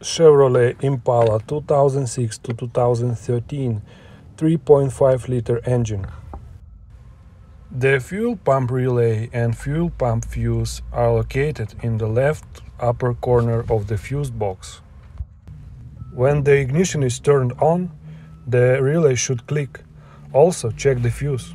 Chevrolet Impala 2006 to 2013 3.5 liter engine. The fuel pump relay and fuel pump fuse are located in the left upper corner of the fuse box. When the ignition is turned on, the relay should click. Also check the fuse.